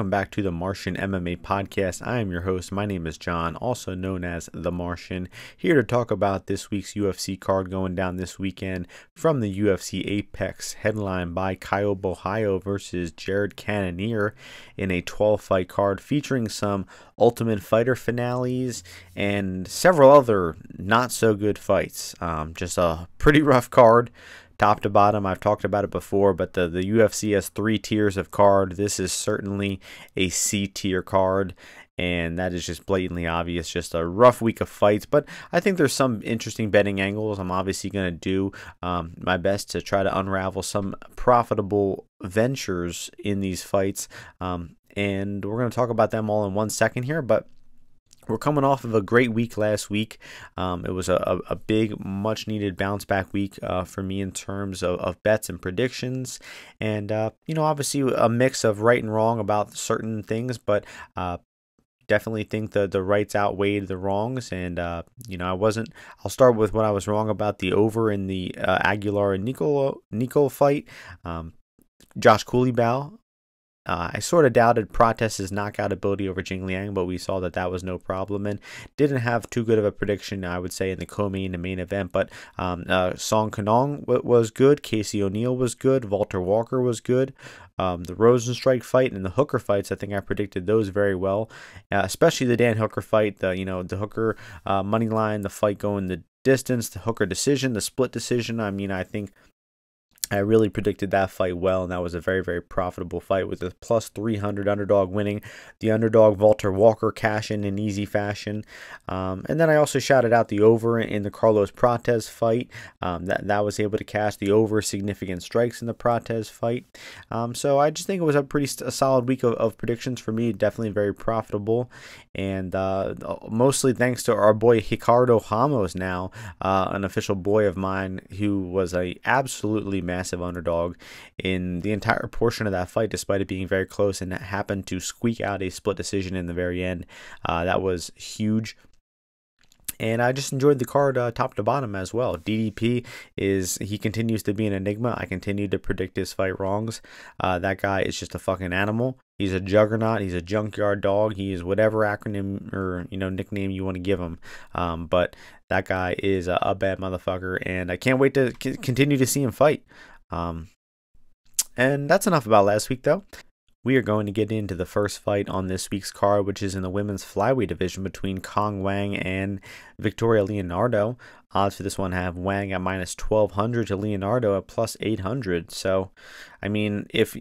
Welcome back to the Martian MMA podcast. I am your host. My name is John, also known as The Martian, here to talk about this week's UFC card going down this weekend from the UFC Apex, headlined by Caio Borralho versus Jared Cannonier in a 12 fight card featuring some Ultimate Fighter finales and several other not so good fights. Um, just a pretty rough card top to bottom. I've talked about it before, but the, the UFC has three tiers of card. This is certainly a C tier card, and that is just blatantly obvious. Just a rough week of fights, but I think there's some interesting betting angles. I'm obviously going to do um, my best to try to unravel some profitable ventures in these fights, um, and we're going to talk about them all in one second here, but we're coming off of a great week last week. Um, it was a, a, big, much needed bounce back week uh, for me in terms of, of bets and predictions. And, uh, you know, obviously a mix of right and wrong about certain things, but uh, definitely think the, the rights outweighed the wrongs. And, uh, you know, I wasn't, I'll start with what I was wrong about the over in the uh, Aguilar and Nico, Nico fight. Um, Josh Culibao uh, I sort of doubted Prates's knockout ability over Jing Liang, but we saw that that was no problem and didn't have too good of a prediction, I would say, in the co-main and main event. But um, uh, Song Kenan was good, Casey O'Neill was good, Walter Walker was good. Um, the Rozenstruik fight and the Hooker fights, I think I predicted those very well, uh, especially the Dan Hooker fight. The you know the Hooker uh, money line, the fight going the distance, the Hooker decision, the split decision. I mean, I think I really predicted that fight well, and that was a very, very profitable fight with a plus 300 underdog winning. The underdog Walter Walker cash in in easy fashion. Um, and then I also shouted out the over in the Carlos Prates fight. Um, that, that was able to cash the over significant strikes in the Prates fight. Um, so I just think it was a pretty a solid week of, of predictions for me. Definitely very profitable. And uh, mostly thanks to our boy Ricardo Ramos now, uh, an official boy of mine who was a absolutely mad massive underdog in the entire portion of that fight, despite it being very close and that happened to squeak out a split decision in the very end. Uh, that was huge and I just enjoyed the card uh, top to bottom as well. DDP is he continues to be an enigma. I continue to predict his fight wrongs. Uh, that guy is just a fucking animal. He's a juggernaut. He's a junkyard dog. He is whatever acronym or you know nickname you want to give him. Um, but that guy is a, a, bad motherfucker, and I can't wait to continue to see him fight. Um, and that's enough about last week, though. We are going to get into the first fight on this week's card, which is in the women's flyweight division between Cong Wang and Victoria Leonardo. Odds for this one have Wang at minus 1200 to Leonardo at plus 800. So, I mean, if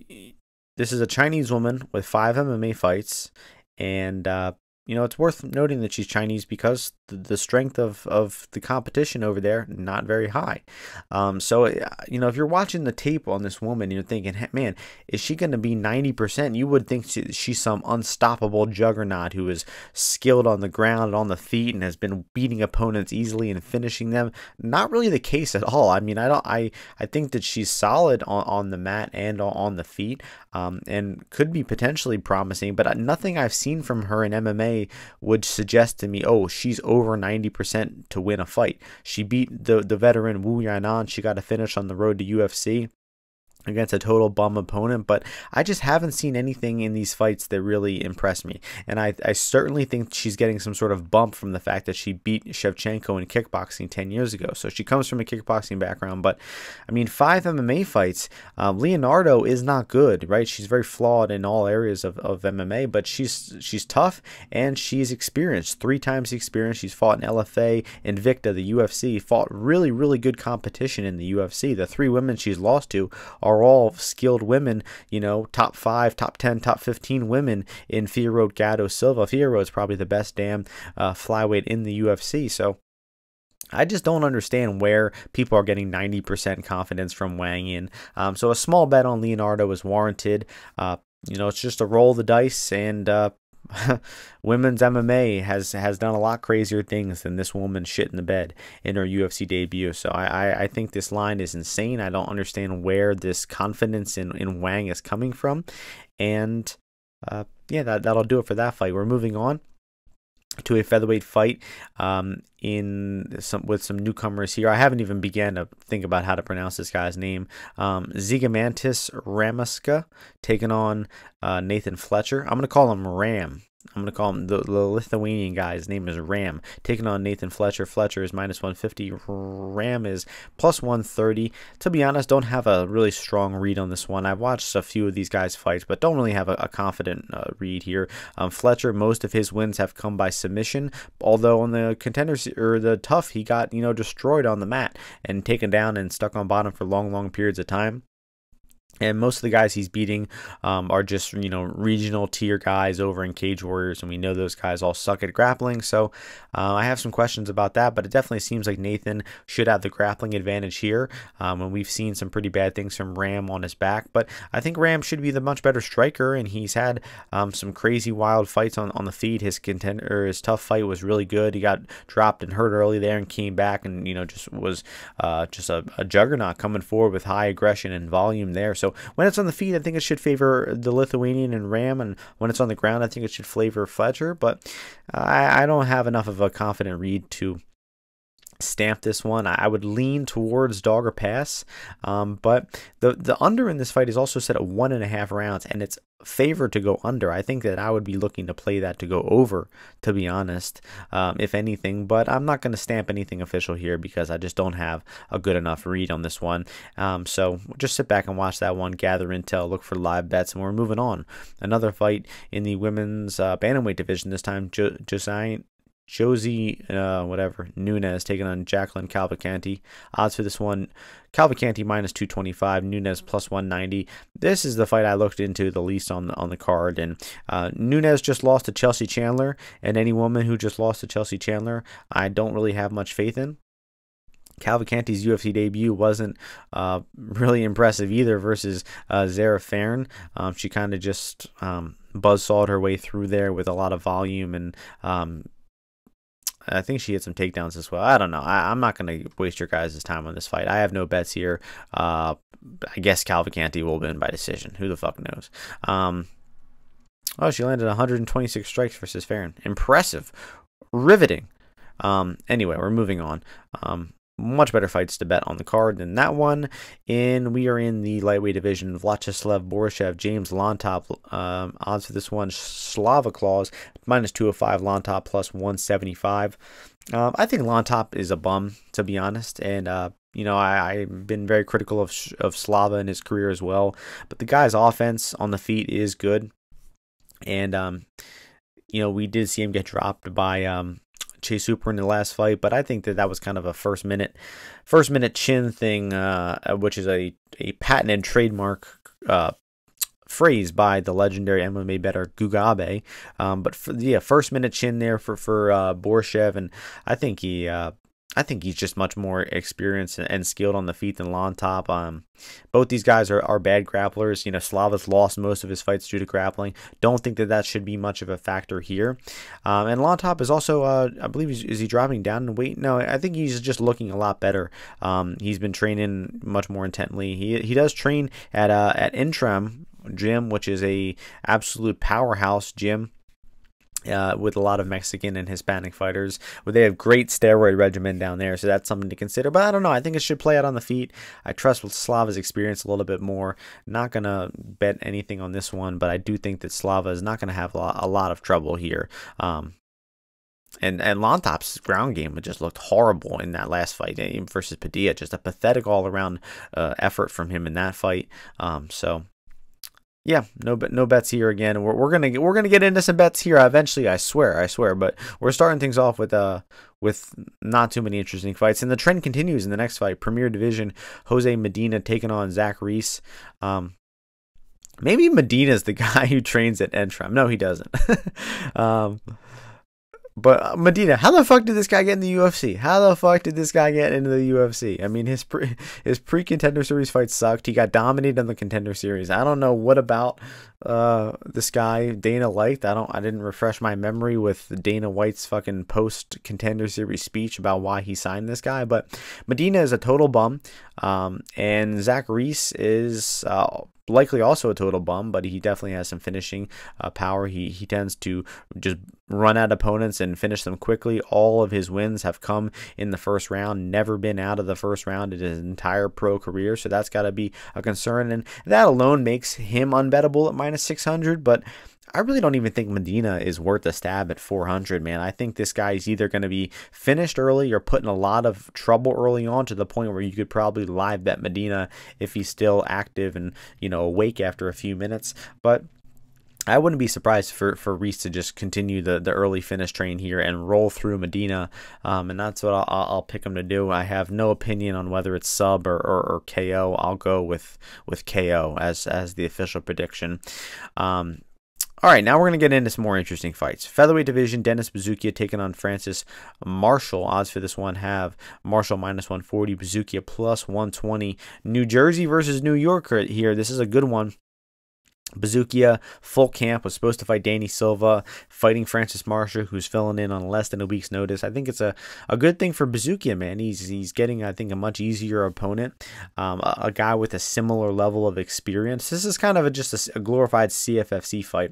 this is a Chinese woman with five MMA fights, and uh, you know, it's worth noting that she's Chinese because the, strength of, of the competition over there not very high. Um, so, uh, you know, if you're watching the tape on this woman, you're thinking, hey, man, is she going to be 90%? You would think she, she's some unstoppable juggernaut who is skilled on the ground and on the feet and has been beating opponents easily and finishing them. Not really the case at all. I mean, I don't. I I think that she's solid on, on the mat and on the feet, um, and could be potentially promising. But uh, nothing I've seen from her in MMA would suggest to me, oh, she's over 90% to win a fight. She beat the, the veteran Wu Yanan. She got a finish on the road to UFC against a total bum opponent, but I just haven't seen anything in these fights that really impressed me. And I, I certainly think she's getting some sort of bump from the fact that she beat Shevchenko in kickboxing 10 years ago. So she comes from a kickboxing background, but I mean, five MMA fights. Um, Leonardo is not good, right? She's very flawed in all areas of, of MMA, but she's she's tough and she's experienced. Three times the experience. She's fought in LFA, Invicta, the UFC, fought really, really good competition in the UFC. The three women she's lost to are are all skilled women, you know, top five, top 10, top 15 women in Fiorot Gatto Silva. Fiorot is probably the best damn uh, flyweight in the UFC. So, I just don't understand where people are getting 90% confidence from Wang in. Um, so a small bet on Leonardo is warranted. Uh, you know, it's just a roll the dice and uh, women's MMA has has done a lot crazier things than this woman shit in the bed in her UFC debut. So I, I, I think this line is insane. I don't understand where this confidence in, in Wang is coming from. And uh, yeah, that, that'll do it for that fight. We're moving on to a featherweight fight um, in some with some newcomers here. I haven't even began to think about how to pronounce this guy's name. Um, Zygimantas Ramaska taking on uh, Nathan Fletcher. I'm gonna call him Ram I'm going to call him the, the, Lithuanian guy. His name is Ram. Taking on Nathan Fletcher. Fletcher is minus 150. Ram is plus 130. To be honest, don't have a really strong read on this one. I've watched a few of these guys fight, but don't really have a, a confident uh, read here. Um, Fletcher, most of his wins have come by submission, although on the contenders or the TUF, he got you know destroyed on the mat and taken down and stuck on bottom for long, long periods of time. And most of the guys he's beating um, are just, you know, regional tier guys over in Cage Warriors, and we know those guys all suck at grappling. So uh, I have some questions about that, but it definitely seems like Nathan should have the grappling advantage here. Um, and we've seen some pretty bad things from Ram on his back, but I think Ram should be the much better striker, and he's had um, some crazy wild fights on, on the feed. His contender, his TUF fight was really good. He got dropped and hurt early there and came back, and you know, just was uh, just a, a juggernaut coming forward with high aggression and volume there. So so when it's on the feet, I think it should favor the Lithuanian and Ram, and when it's on the ground, I think it should favor Fletcher. But uh, I, I don't have enough of a confident read to stamp this one. I would lean towards dog or pass, um, but the the under in this fight is also set at one and a half rounds, and it's favored to go under. I think that I would be looking to play that to go over, to be honest, um, if anything. But I'm not going to stamp anything official here because I just don't have a good enough read on this one. Um, so just sit back and watch that one, gather intel, look for live bets, and we're moving on. Another fight in the women's uh, bantamweight division this time. Jo- Josiane Josie, uh, whatever, Nunes taking on Jacqueline Cavalcanti. Odds for this one, Cavalcanti minus 225, Nunes plus 190. This is the fight I looked into the least on the, on the card. And uh, Nunes just lost to Chelsea Chandler, and any woman who just lost to Chelsea Chandler, I don't really have much faith in. Cavalcanti's UFC debut wasn't uh, really impressive either versus uh, Zarah Fairn. Um, she kind of just um, buzzsawed her way through there with a lot of volume and um, I think she had some takedowns as well. I don't know. I, am not going to waste your guys' time on this fight. I have no bets here. Uh, I guess Cavalcanti will win by decision. Who the fuck knows? Um, oh, she landed 126 strikes versus Fairn. Impressive. Riveting. Um, anyway, we're moving on. Um, much better fights to bet on the card than that one. And we are in the lightweight division. Vyacheslav Borshchev, James Llontop. Um, odds for this one, Slava Claus, minus 205, Llontop plus 175. Um, I think Llontop is a bum, to be honest. And, uh, you know, I, have been very critical of, of Slava in his career as well. But the guy's offense on the feet is good. And, um, you know, we did see him get dropped by um, Chase Hooper in the last fight, but I think that that was kind of a first minute, first minute chin thing, uh, which is a a patented trademark uh, phrase by the legendary MMA better Gugabe. Um, but for, yeah, first minute chin there for for uh, Borshchev, and I think he uh, I think he's just much more experienced and, skilled on the feet than Llontop. Um, both these guys are, are bad grapplers. You know, Slava's lost most of his fights due to grappling. Don't think that that should be much of a factor here. Um, and Llontop is also, uh, I believe, is he dropping down in weight? No, I think he's just looking a lot better. Um, he's been training much more intently. He he does train at uh, at Entram gym, which is a absolute powerhouse gym uh, with a lot of Mexican and Hispanic fighters. Where they have great steroid regimen down there, so that's something to consider. But I don't know. I think it should play out on the feet. I trust Slava's experience a little bit more. Not gonna bet anything on this one, but I do think that Slava is not gonna have a lot, of trouble here. Um, and and Llontop's ground game just looked horrible in that last fight versus Padilla. Just a pathetic all around uh, effort from him in that fight. Um, so yeah, no no bets here again. We're, we're gonna we're gonna get into some bets here eventually. I swear, I swear. But we're starting things off with uh with not too many interesting fights, and the trend continues in the next fight. Premier Division, Jose Medina taking on Zach Reese. Um, maybe Medina's the guy who trains at Entram. No, he doesn't. um, but uh, Medina, how the fuck did this guy get in the UFC? How the fuck did this guy get into the UFC? I mean, his pre his pre contender series fight sucked. He got dominated in the contender series. I don't know what about uh, this guy Dana liked. I don't. I didn't refresh my memory with Dana White's fucking post contender series speech about why he signed this guy. But Medina is a total bum, um, and Zach Reese is uh, likely also a total bum, but he definitely has some finishing uh, power. He he tends to just run at opponents and finish them quickly. All of his wins have come in the first round. Never been out of the first round in his entire pro career, so that's got to be a concern. And that alone makes him unbettable at minus 600. But I really don't even think Medina is worth a stab at 400, man. I think this guy is either going to be finished early or put in a lot of trouble early on to the point where you could probably live bet Medina if he's still active and, you know, awake after a few minutes. But I wouldn't be surprised for, for Reese to just continue the, the early finish train here and roll through Medina, um, and that's what I'll, I'll pick him to do. I have no opinion on whether it's sub or, or, or KO. I'll go with with KO as as the official prediction. Um, all right, now we're going to get into some more interesting fights. Featherweight division, Dennis Buzukja taking on Francis Marshall. Odds for this one have Marshall minus 140, Buzukja plus 120. New Jersey versus New York here. This is a good one. Buzukja full camp was supposed to fight Danny Silva, fighting Francis Marshall, who's filling in on less than a week's notice. I think it's a, a good thing for Buzukja, man. He's he's getting, I think, a much easier opponent, um, a, a, guy with a similar level of experience. This is kind of a, just a, a, glorified CFFC fight.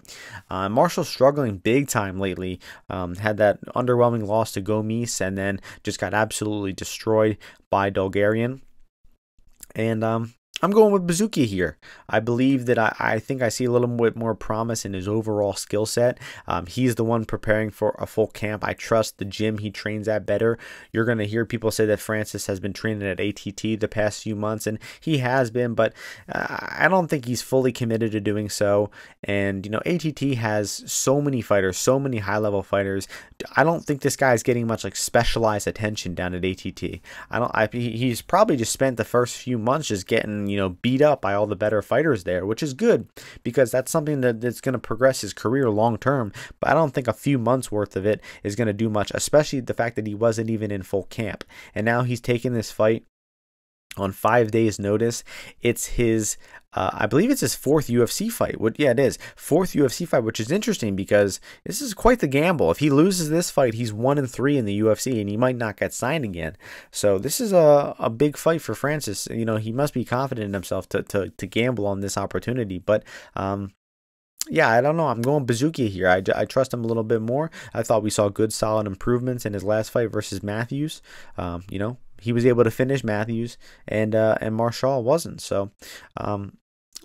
Uh, Marshall's struggling big time lately. Um, had that underwhelming loss to Gomis, and then just got absolutely destroyed by Dvalgarian. And um, I'm going with Buzukja here. I believe that I, I think I see a little bit more promise in his overall skill set. Um, he's the one preparing for a full camp. I trust the gym he trains at better. You're going to hear people say that Francis has been training at ATT the past few months, and he has been, but uh, I don't think he's fully committed to doing so. And, you know, ATT has so many fighters, so many high level fighters. I don't think this guy is getting much like specialized attention down at ATT. I don't, I, he's probably just spent the first few months just getting you know beat up by all the better fighters there, which is good because that's something that, that's going to progress his career long term. But I don't think a few months worth of it is going to do much, especially the fact that he wasn't even in full camp, and now he's taking this fight on five days' notice. It's his, uh, I believe it's his fourth UFC fight. What? Yeah, it is fourth UFC fight, which is interesting because this is quite the gamble. If he loses this fight, he's one and three in the UFC, and he might not get signed again. So this is a, a big fight for Francis. You know, he must be confident in himself to to, to gamble on this opportunity. But um, yeah, I don't know. I'm going Buzukja here. I, I trust him a little bit more. I thought we saw good, solid improvements in his last fight versus Matthews. Um, you know, he was able to finish Matthews, and uh, and Marshall wasn't. So, um,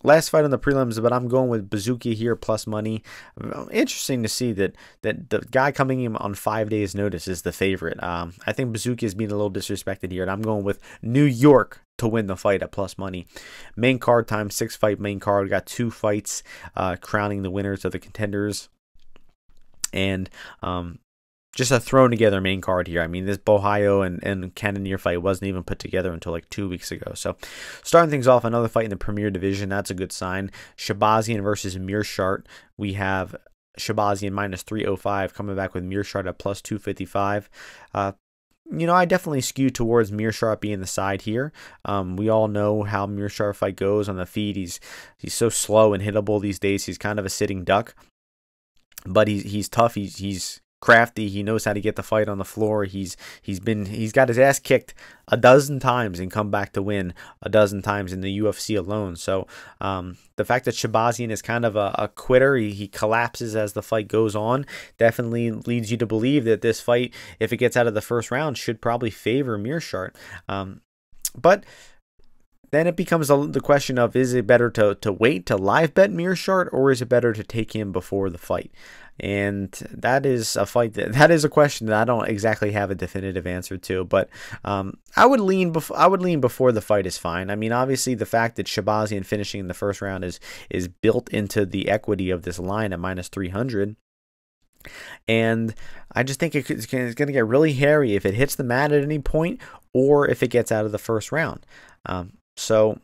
last fight on the prelims, but I'm going with Buzukja here plus money. Interesting to see that that the guy coming in on five days' notice is the favorite. Um, I think Buzukja is being a little disrespected here, and I'm going with New York to win the fight at plus money. Main card time, six fight main card. We got two fights uh, crowning the winners of the contenders. And um, just a thrown together main card here. I mean, this Borralho and, and Cannonier fight wasn't even put together until like two weeks ago. So, starting things off, another fight in the Premier Division. That's a good sign. Shahbazyan versus Meerschaert. We have Shahbazyan minus 305 coming back with Meerschaert at plus 255. Uh, you know, I definitely skew towards Meerschaert being the side here. Um, we all know how Meerschaert fight goes on the feet. He's he's so slow and hittable these days. He's kind of a sitting duck but he's he's tough. He's he's crafty. He knows how to get the fight on the floor. He's he's been he's got his ass kicked a dozen times and come back to win a dozen times in the UFC alone. So um, the fact that Shahbazyan is kind of a, a quitter, he, he, collapses as the fight goes on, definitely leads you to believe that this fight, if it gets out of the first round, should probably favor Meerschaert. Um, but then it becomes the question of is it better to, to wait to live bet Meerschaert or is it better to take him before the fight? And that is a fight that, that is a question that I don't exactly have a definitive answer to. But um, I would lean bef- I would lean before the fight is fine. I mean, obviously the fact that Shahbazyan finishing in the first round is is built into the equity of this line at minus three hundred. And I just think it's going to get really hairy if it hits the mat at any point or if it gets out of the first round. Um, so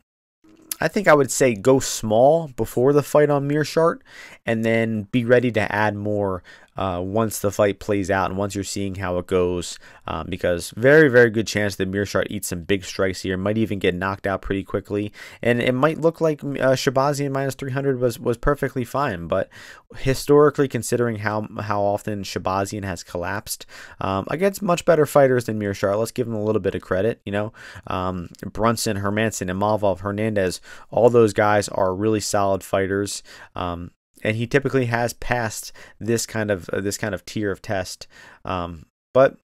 I think I would say go small before the fight on Meerschaert and then be ready to add more uh, once the fight plays out and once you're seeing how it goes. Um, because very, very good chance that Meerschaert eats some big strikes here. Might even get knocked out pretty quickly. And it might look like uh, Shahbazyan minus 300 was, was perfectly fine. But historically, considering how, how often Shahbazyan has collapsed um, against much better fighters than Meerschaert, let's give him a little bit of credit. You know, um, Brunson, Hermansson, Imavov, Hernandez, all those guys are really solid fighters. Um, and he typically has passed this kind of uh, this kind of tier of test. Um, but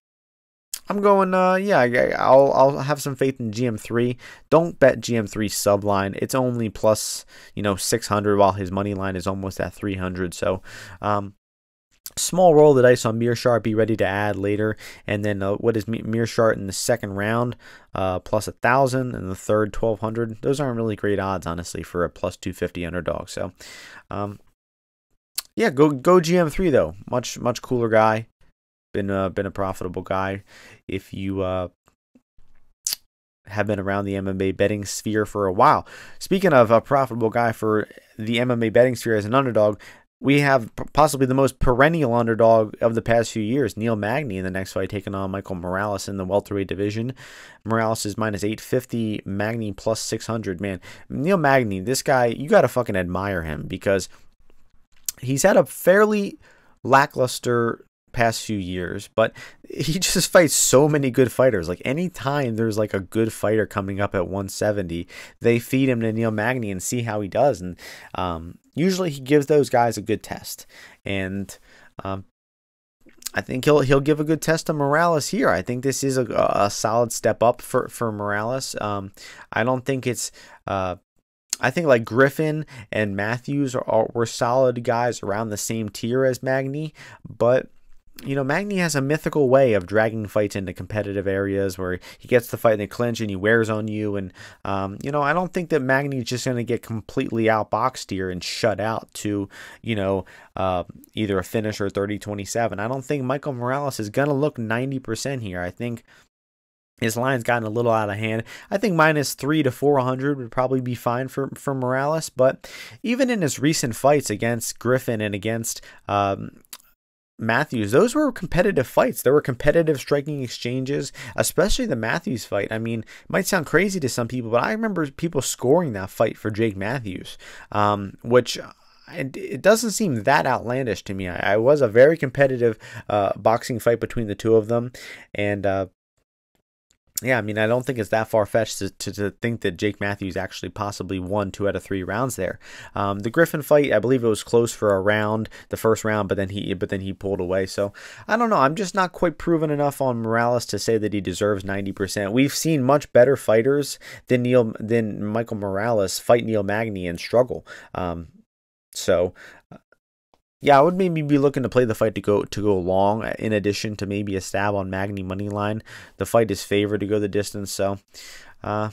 I'm going, uh, yeah, I'll I'll have some faith in GM3. Don't bet GM3 subline. It's only plus, you know, 600 while his money line is almost at 300. So, um, small roll of the dice on Meerschaert. Be ready to add later. And then uh, what is Meerschaert in the second round? Uh, plus a thousand and the third 1200. Those aren't really great odds, honestly, for a plus 250 underdog. So, um, yeah, go go GM3 though. Much much cooler guy. Been uh, been a profitable guy. If you uh, have been around the MMA betting sphere for a while. Speaking of a profitable guy for the MMA betting sphere as an underdog, we have possibly the most perennial underdog of the past few years, Neil Magny, in the next fight, taking on Michael Morales in the welterweight division. Morales is minus 850, Magny plus 600. Man, Neil Magny, this guy, you got to fucking admire him because – he's had a fairly lackluster past few years, but he just fights so many good fighters. Like anytime there's like a good fighter coming up at 170, they feed him to Neil Magny and see how he does. And um, usually he gives those guys a good test. And um, I think he'll he'll give a good test to Morales here. I think this is a, a solid step up for for Morales. Um, I don't think it's uh, I think like Griffin and Matthews are, are were solid guys around the same tier as Magny, but you know, Magny has a mythical way of dragging fights into competitive areas where he gets the fight in the clinch and he wears on you. And, um, you know, I don't think that Magny's just going to get completely outboxed here and shut out to, you know, uh, either a finish or 30 27. I don't think Michael Morales is going to look 90% here. I think his line's gotten a little out of hand. I think minus three to 400 would probably be fine for, for Morales. But even in his recent fights against Griffin and against um, Matthews, those were competitive fights. There were competitive striking exchanges, especially the Matthews fight. I mean, it might sound crazy to some people, but I remember people scoring that fight for Jake Matthews, um, which it doesn't seem that outlandish to me. I, I was a very competitive uh, boxing fight between the two of them, and uh, yeah, I mean, I don't think it's that far fetched to, to, to, think that Jake Matthews actually possibly won two out of three rounds there. Um, the Griffin fight, I believe it was close for a round, the first round, but then he but then he pulled away. So I don't know. I'm just not quite proven enough on Morales to say that he deserves 90%. We've seen much better fighters than Neil than Michael Morales fight Neil Magny and struggle. Um, so yeah, I would maybe be looking to play the fight to go to go long. In addition to maybe a stab on Magny money line, the fight is favored to go the distance. So, uh,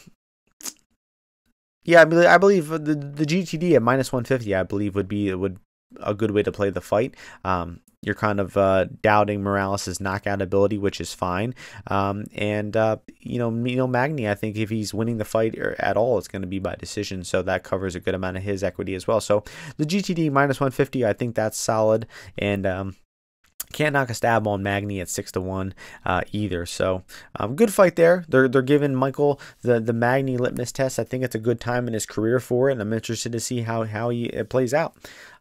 yeah, I believe, I believe the the GTD at minus one fifty. I believe would be would a good way to play the fight. Um, you're kind of uh, doubting Morales' knockout ability, which is fine. Um, and uh, you know, Neil Magny, I think if he's winning the fight at all, it's going to be by decision. So that covers a good amount of his equity as well. So the GTD minus 150, I think that's solid. And um, can't knock a stab on Magny at six to one uh, either. So um, good fight there. They're they're giving Michael the the Magny litmus test. I think it's a good time in his career for it, and I'm interested to see how how he it plays out.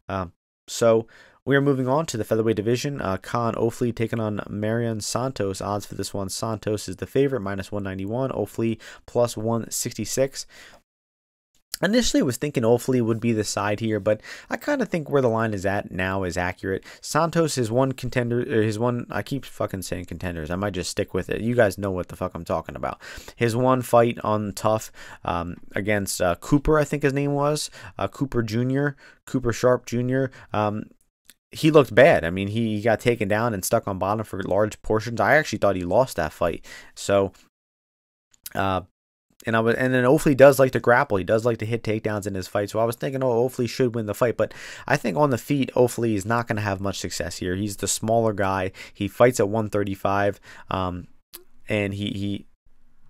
Um, so we are moving on to the featherweight division. Uh, Kaan Ofli taking on Mairon Santos. Odds for this one: Santos is the favorite, minus 191. Ofli plus 166. Initially, I was thinking Ofli would be the side here, but I kind of think where the line is at now is accurate. Santos is one contender, his one, I keep fucking saying contenders. I might just stick with it. You guys know what the fuck I'm talking about. His one fight on TUF um, against uh, Cooper, I think his name was, uh, Cooper Jr., Cooper Sharp Jr., um, he looked bad. I mean, he, got taken down and stuck on bottom for large portions. I actually thought he lost that fight. So, uh, and I was, and then Ofli does like to grapple. He does like to hit takedowns in his fight. So I was thinking, oh, Ofli should win the fight. But I think on the feet, Ofli is not going to have much success here. He's the smaller guy. He fights at 135, um, and he he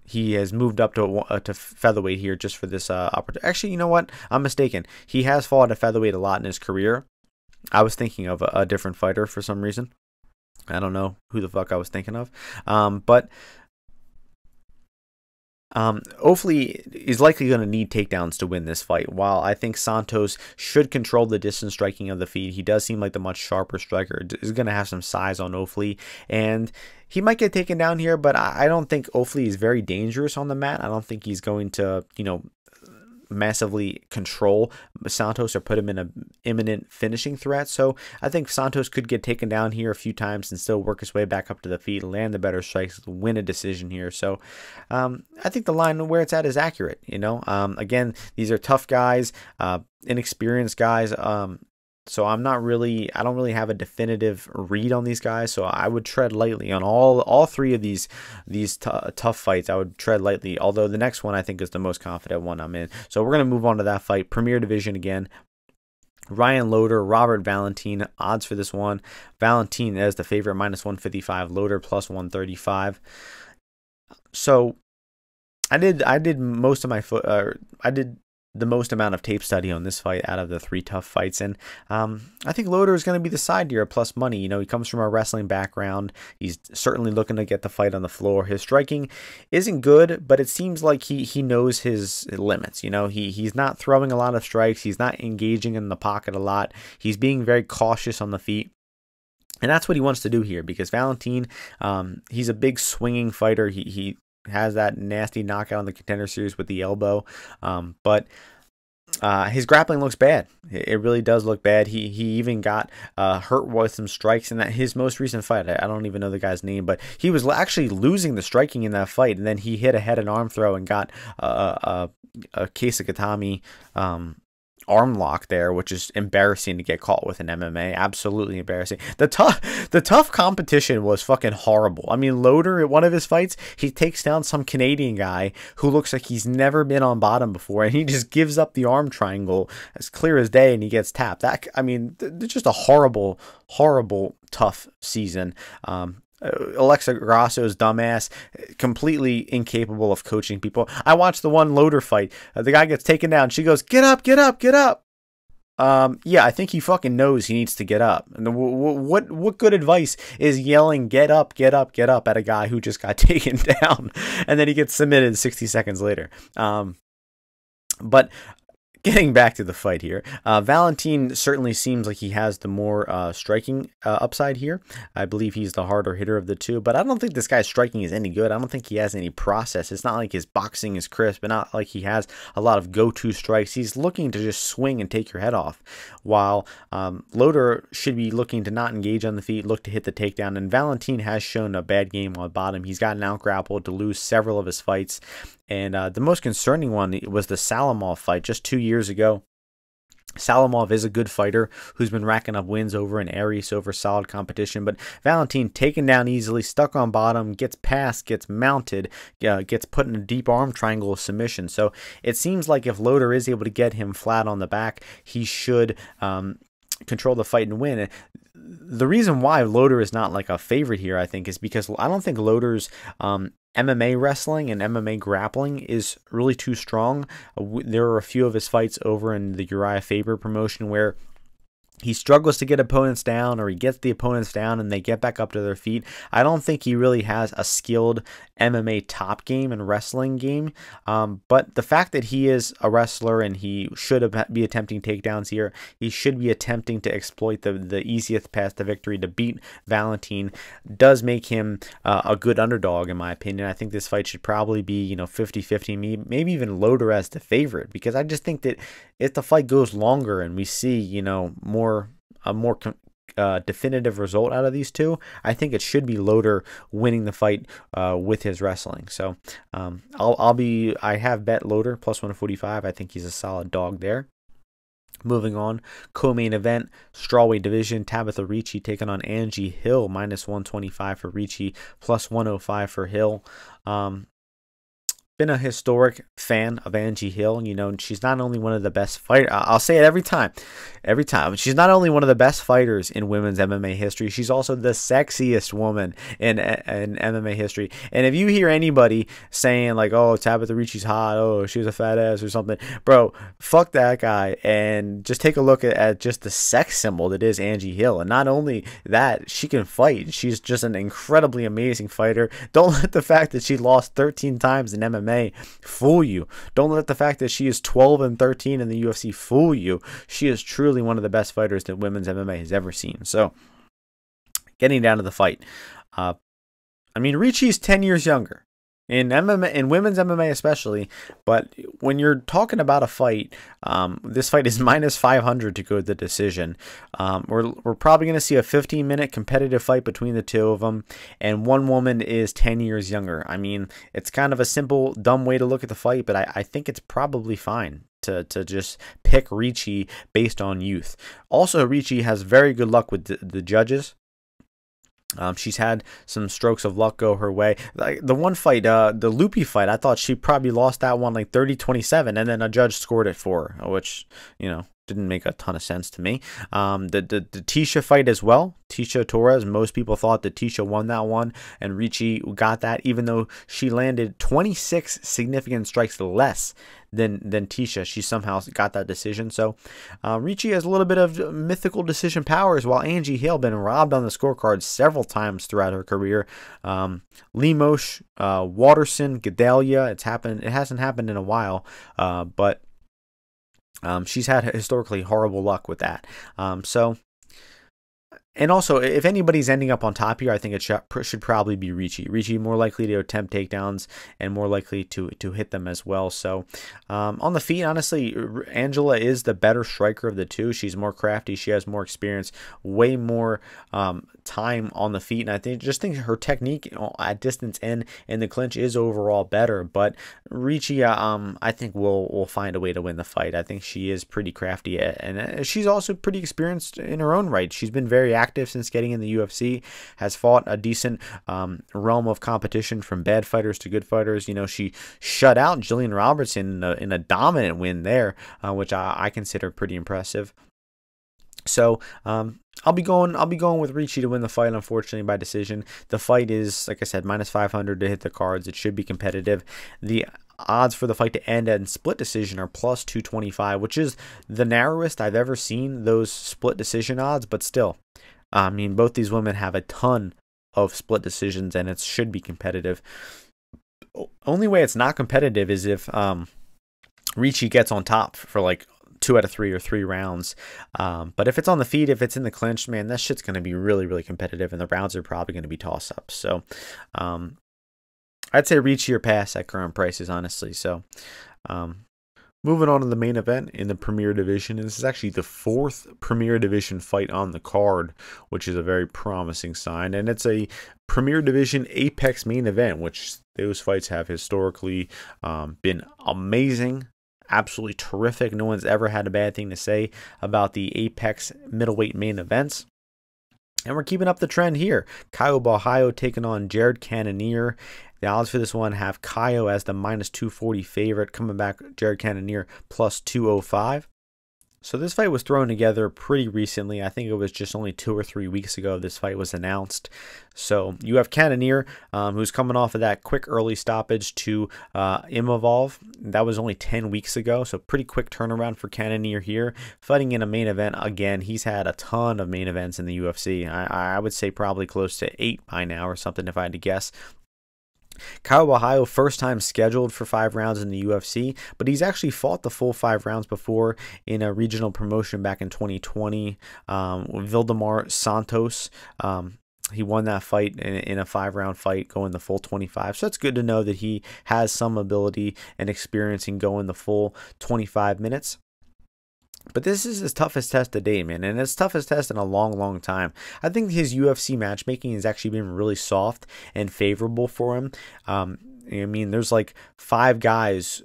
he has moved up to uh, to featherweight here just for this uh, opportunity. Actually, you know what? I'm mistaken. He has fought at featherweight a lot in his career. I was thinking of a, a different fighter for some reason. I don't know who the fuck I was thinking of. Um, but um, Ofli is likely going to need takedowns to win this fight. While I think Santos should control the distance striking of the feet, he does seem like the much sharper striker. Is going to have some size on Ofli, and he might get taken down here. But I don't think Ofli is very dangerous on the mat. I don't think he's going to, you know, massively control Santos or put him in an imminent finishing threat. So I think Santos could get taken down here a few times and still work his way back up to the feet, land the better strikes, win a decision here. So um, I think the line where it's at is accurate. You know, um, again, these are tough guys, uh, inexperienced guys. Um, so I'm not really, I don't really have a definitive read on these guys. So I would tread lightly on all all three of these these TUF fights. I would tread lightly. Although the next one I think is the most confident one I'm in. So we're gonna move on to that fight, Premier Division again. Ryan Loder, Robert Valentin, odds for this one. Valentin as the favorite, minus 155. Loder plus 135. So I did I did most of my foot. Uh, I did the most amount of tape study on this fight out of the three TUF fights. And um, I think Loder is going to be the side deer plus money. You know, he comes from a wrestling background. He's certainly looking to get the fight on the floor. His striking isn't good, but it seems like he he knows his limits. You know, he he's not throwing a lot of strikes. He's not engaging in the pocket a lot. He's being very cautious on the feet. And that's what he wants to do here because Valentin, um, he's a big swinging fighter. He, he has that nasty knockout on the contender series with the elbow. Um, but uh, his grappling looks bad. It really does look bad. He he even got uh, hurt with some strikes in that his most recent fight. I, I, don't even know the guy's name, but he was actually losing the striking in that fight, and then he hit a head and arm throw and got a, a kesa gatame um, arm lock there, which is embarrassing to get caught with in MMA. Absolutely embarrassing. The TUF the TUF competition was fucking horrible. I mean, Loder at one of his fights, he takes down some Canadian guy who looks like he's never been on bottom before, and he just gives up the arm triangle as clear as day, and he gets tapped. That I mean, it's just a horrible, horrible, TUF season. Um, Alexa Grasso's dumbass, completely incapable of coaching people. I watched the one Loder fight. Uh, the guy gets taken down. She goes, "Get up, get up, get up." Um, yeah, I think he fucking knows he needs to get up. And what what good advice is yelling "Get up, get up, get up" at a guy who just got taken down, and then he gets submitted 60 seconds later. Um, but getting back to the fight here, uh, Valentin certainly seems like he has the more uh, striking uh, upside here. I believe he's the harder hitter of the two, but I don't think this guy's striking is any good. I don't think he has any process. It's not like his boxing is crisp, and not like he has a lot of go-to strikes. He's looking to just swing and take your head off, while um, Loder should be looking to not engage on the feet, look to hit the takedown. And Valentin has shown a bad game on the bottom. He's gotten out grappled to lose several of his fights, and uh, the most concerning one was the Salamov fight just two years ago. Salamov is a good fighter who's been racking up wins over an Aries over solid competition, but Valentin taken down easily, stuck on bottom, gets passed, gets mounted, uh, gets put in a deep arm triangle submission. So it seems like if Loder is able to get him flat on the back, he should um, control the fight and win. The reason why Loder is not like a favorite here, I think, is because I don't think Loder's um, MMA wrestling and MMA grappling is really too strong. Uh, there are a few of his fights over in the Uriah Faber promotion where he struggles to get opponents down or he gets the opponents down and they get back up to their feet. I don't think he really has a skilled MMA top game and wrestling game. Um, but the fact that he is a wrestler and he should be attempting takedowns here, he should be attempting to exploit the, the easiest path to victory to beat Valentin does make him uh, a good underdog, in my opinion. I think this fight should probably be, you know, 50 50, maybe even Loder as the favorite because I just think that if the fight goes longer and we see, you know, more a more uh, definitive result out of these two, I think it should be Loder winning the fight uh, with his wrestling. So um, I'll, I'll be I have bet Loder plus 145. I think he's a solid dog there. Moving on, co-main event, strawweight division, Tabatha Ricci taking on Angie Hill, minus 125 for Ricci, plus 105 for Hill. Um, been a historic fan of Angie Hill. You know, she's not only one of the best fight. I'll say it every time, every time. She's not only one of the best fighters in women's MMA history. She's also the sexiest woman in in MMA history. And if you hear anybody saying like, "Oh, Tabatha Ricci's hot," "Oh, she's a fat ass" or something, bro, fuck that guy, and just take a look at, at just the sex symbol that is Angie Hill. And not only that, she can fight. She's just an incredibly amazing fighter. Don't let the fact that she lost 13 times in MMA fool you. Don't let the fact that she is 12 and 13 in the UFC fool you. She is truly one of the best fighters that women's MMA has ever seen. So, getting down to the fight. Uh, I mean, Ricci's 10 years younger in MMA, in women's MMA especially. But when you're talking about a fight, um, this fight is minus 500 to go to the decision. Um, we're we're probably going to see a 15 minute competitive fight between the two of them, and one woman is 10 years younger. I mean, it's kind of a simple, dumb way to look at the fight, but I, I think it's probably fine to, to just pick Ricci based on youth. Also, Ricci has very good luck with the, the judges. Um, she's had some strokes of luck go her way. Like the one fight, uh, the Loopy fight, I thought she probably lost that one like 30 27, and then a judge scored it for her, which, you know, didn't make a ton of sense to me. Um, the, the, the Tecia fight as well. Tecia Torres, most people thought that Tecia won that one, and Ricci got that, even though she landed 26 significant strikes less than than Tecia. She somehow got that decision. So uh, Ricci has a little bit of mythical decision powers, while Angie Hill been robbed on the scorecard several times throughout her career. Um, Lemos, uh, Waterson, Gadelha. It's happened. It hasn't happened in a while, uh, but um, she's had historically horrible luck with that. Um, so and also, if anybody's ending up on top here, I think it should probably be Ricci. Ricci more likely to attempt takedowns and more likely to to hit them as well. So um, on the feet, honestly, Angela is the better striker of the two. She's more crafty. She has more experience, way more um, time on the feet, and I think just think her technique at distance and in the clinch is overall better. But Ricci, uh, um, I think will will find a way to win the fight. I think she is pretty crafty, and uh, she's also pretty experienced in her own right. She's been very active since getting in the UFC, has fought a decent um, realm of competition from bad fighters to good fighters. You know, she shut out Gillian Robertson in a, in a dominant win there, uh, which I, I consider pretty impressive. So um, I'll be going. I'll be going with Ricci to win the fight. Unfortunately, by decision. The fight is, like I said, minus 500 to hit the cards. It should be competitive. The odds for the fight to end in split decision are plus 225, which is the narrowest I've ever seen those split decision odds. But still, I mean, both these women have a ton of split decisions, and it should be competitive. Only way it's not competitive is if um, Ricci gets on top for like two out of three or three rounds. Um, but if it's on the feet, if it's in the clinch, man, that shit's going to be really, really competitive, and the rounds are probably going to be toss ups. So um, I'd say reach your pass at current prices, honestly. So um, Moving on to the main event in the Premier Division, and this is actually the fourth Premier Division fight on the card, which is a very promising sign. And it's a Premier Division Apex main event, which those fights have historically um, been amazing, absolutely terrific. No one's ever had a bad thing to say about the Apex middleweight main events. And we're keeping up the trend here. Caio Borralho taking on Jared Cannonier. The odds for this one have Caio as the minus 240 favorite, coming back Jared Cannonier plus 205. So this fight was thrown together pretty recently. I think it was just only two or three weeks ago this fight was announced. So you have Cannonier, um, who's coming off of that quick early stoppage to uh, Imavov. That was only 10 weeks ago, so pretty quick turnaround for Cannonier here. Fighting in a main event again. He's had a ton of main events in the UFC. I, I would say probably close to eight by now or something if I had to guess. Caio Borralho, first time scheduled for five rounds in the UFC, but he's actually fought the full five rounds before in a regional promotion back in 2020. Um, Vildemar Santos. Um, he won that fight in, in a five round fight going the full 25 so it's good to know that he has some ability and experience in going the full 25 minutes but this is his toughest test to date, man, and his toughest test in a long, long time. I think his UFC matchmaking has actually been really soft and favorable for him. Um, I mean, there's like five guys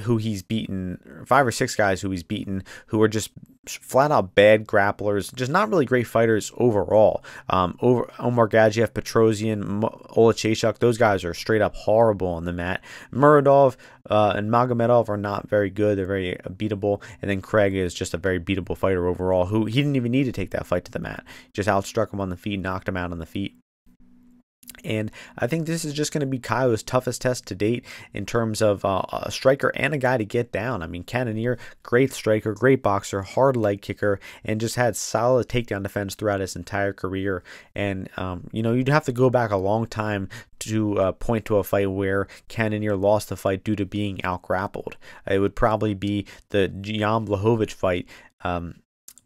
who he's beaten, five or six guys who he's beaten, who are just flat out bad grapplers, just not really great fighters overall. Um, over Omar Petrosyan, Oleksiejczuk, those guys are straight up horrible on the mat. Muradov uh, and Magomedov are not very good; they're very beatable. And then Craig is just a very beatable fighter overall. Who he didn't even need to take that fight to the mat; just outstruck him on the feet, knocked him out on the feet. And I think this is just going to be Caio's toughest test to date in terms of uh, a striker and a guy to get down. I mean, Cannonier, great striker, great boxer, hard leg kicker, and just had solid takedown defense throughout his entire career. And, um, you know, you'd have to go back a long time to uh, point to a fight where Cannonier lost the fight due to being outgrappled. It would probably be the Jan Blachowicz fight. Um,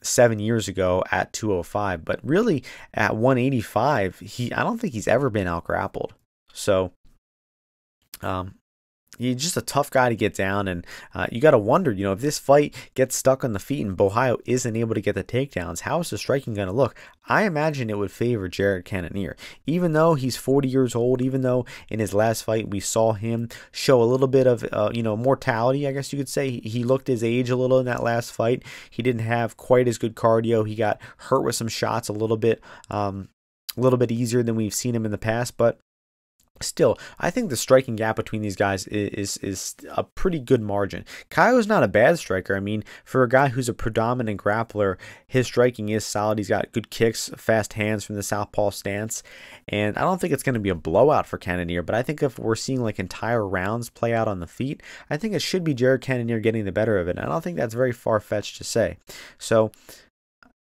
seven years ago at 205, but really at 185, he I don't think he's ever been out grappled. So, um, he's just a tough guy to get down, and uh, you got to wonder, you know, if this fight gets stuck on the feet and Borralho isn't able to get the takedowns, how is the striking going to look? I imagine it would favor Jared Cannonier, even though he's 40 years old. Even though in his last fight we saw him show a little bit of, uh, you know, mortality, I guess you could say. He looked his age a little in that last fight. He didn't have quite as good cardio. He got hurt with some shots a little bit. Um, a little bit easier than we've seen him in the past, but Still, I think the striking gap between these guys is, is, is a pretty good margin. is not a bad striker. I mean, for a guy who's a predominant grappler, his striking is solid. He's got good kicks, fast hands from the southpaw stance, and I don't think it's going to be a blowout for Cannonier. But I think if we're seeing like entire rounds play out on the feet, I think it should be Jared Cannonier getting the better of it. And I don't think that's very far fetched to say. So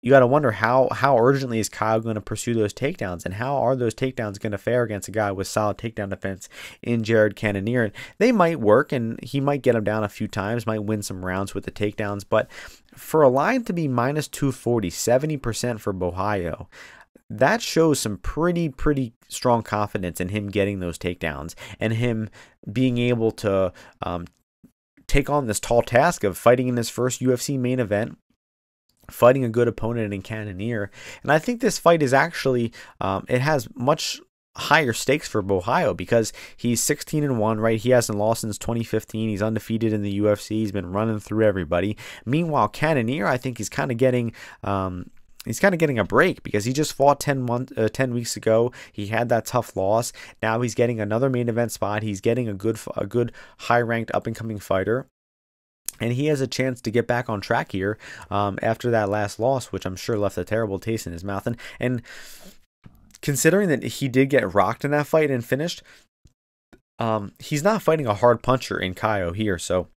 you got to wonder how how urgently is Caio going to pursue those takedowns, and how are those takedowns going to fare against a guy with solid takedown defense in Jared Cannonier? And they might work, and he might get him down a few times, might win some rounds with the takedowns, but for a line to be minus 240, 70% for Borralho, that shows some pretty pretty strong confidence in him getting those takedowns and him being able to um, take on this tall task of fighting in his first UFC main event fighting a good opponent in Cannonier. And I think this fight is actually, um, it has much higher stakes for Borralho because he's 16 and 1, right? He hasn't lost since 2015. He's undefeated in the UFC. He's been running through everybody. Meanwhile, Cannonier, I think he's kind of getting. Um, he's kind of getting a break because he just fought 10, month, uh, 10 weeks ago. He had that tough loss. Now he's getting another main event spot. He's getting a good a good high ranked up and coming fighter and he has a chance to get back on track here um, after that last loss, which I'm sure left a terrible taste in his mouth. And, and considering that he did get rocked in that fight and finished, um, he's not fighting a hard puncher in Caio here. So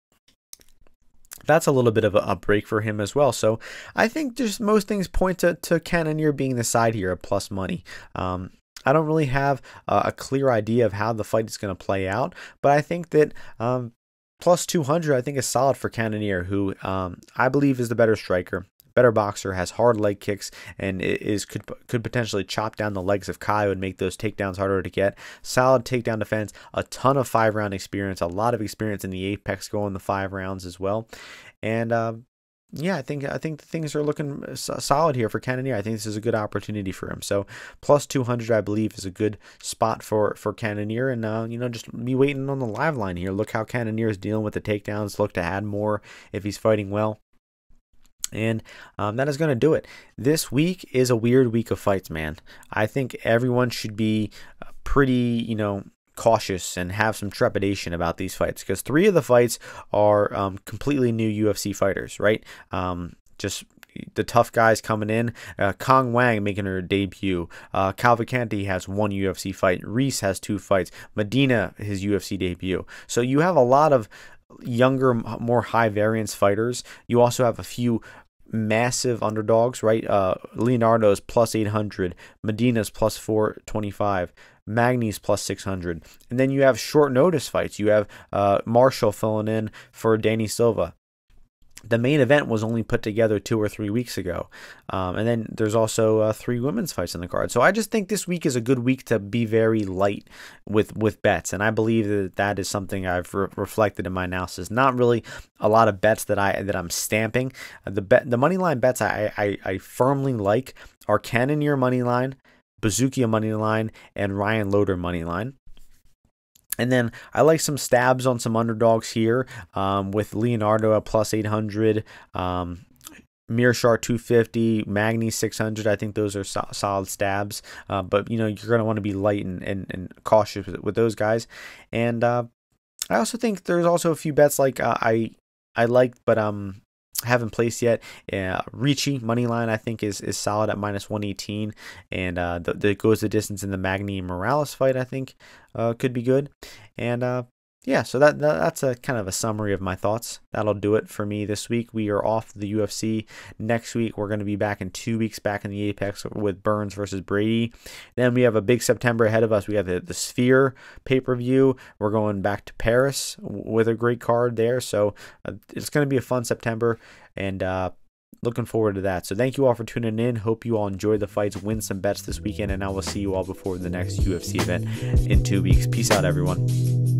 that's a little bit of a, break for him as well. So I think just most things point to, to Cannonier being the side here of plus money. Um, I don't really have a, a clear idea of how the fight is going to play out, but I think that um, plus 200 i think is solid for cannonier who um, i believe is the better striker better boxer has hard leg kicks and is could could potentially chop down the legs of Kai and make those takedowns harder to get. Solid takedown defense a ton of five round experience a lot of experience in the apex going the five rounds as well. And uh, yeah, I think I think things are looking solid here for Cannonier. I think this is a good opportunity for him. So plus 200, I believe, is a good spot for for Cannonier. And uh, you know, just be waiting on the live line here. Look how Cannonier is dealing with the takedowns. Look to add more if he's fighting well. And um, that is going to do it. This week is a weird week of fights, man. I think everyone should be uh, pretty, you know, cautious and have some trepidation about these fights because three of the fights are um, completely new UFC fighters, right? Um, just the tough guys coming in. Uh, Cong Wang making her debut. Uh, has one UFC fight. Reese has two fights. Medina his UFC debut. So you have a lot of younger, more high variance fighters. You also have a few massive underdogs, right? Uh, Leonardo's plus 800, Medina's plus 425. Magny's plus 600. And then you have short notice fights. You have uh, Marshall filling in for Danny Silva. The main event was only put together two or three weeks ago. Um, and then there's also uh, three women's fights in the card. So I just think this week is a good week to be very light with, with bets. And I believe that that is something I've re- reflected in my analysis. Not really a lot of bets that, I, that I'm stamping. the, bet, the money line bets I, I, I firmly like are Cannonier money line, Buzukja money line, and Ryan Loder money line. And then I like some stabs on some underdogs here um, with Leonardo at plus 800. Um, Meerschaert 250, Magny 600. I think those are so- solid stabs. Uh, but, you know, you're going to want to be light and, and, and cautious with, with, those guys. And uh, I also think there's also a few bets like uh, I I like, but um haven't placed yet. Uh, Ricci money line I think is is solid at minus 118, and uh, that goes the distance in the Magny Morales fight. I think uh, could be good, and uh, yeah, so that, that, that's a kind of a summary of my thoughts. That'll do it for me this week. We are off the UFC. Next week we're going to be back in two weeks back in the Apex with Burns versus Brady. Then we have a big September ahead of us. We have the, the Sphere pay per view. We're going back to Paris with a great card there. So uh, it's going to be a fun September and. Uh, looking forward to that. So thank you all for tuning in. Hope you all enjoy the fights, win some bets this weekend, and I will see you all before the next UFC event in two weeks. Peace out, everyone.